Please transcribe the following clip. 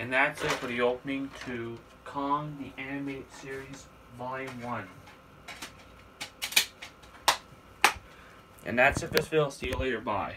And that's it for the opening to Kong the Animated Series Volume 1. And that's it for this video. See you later. Bye.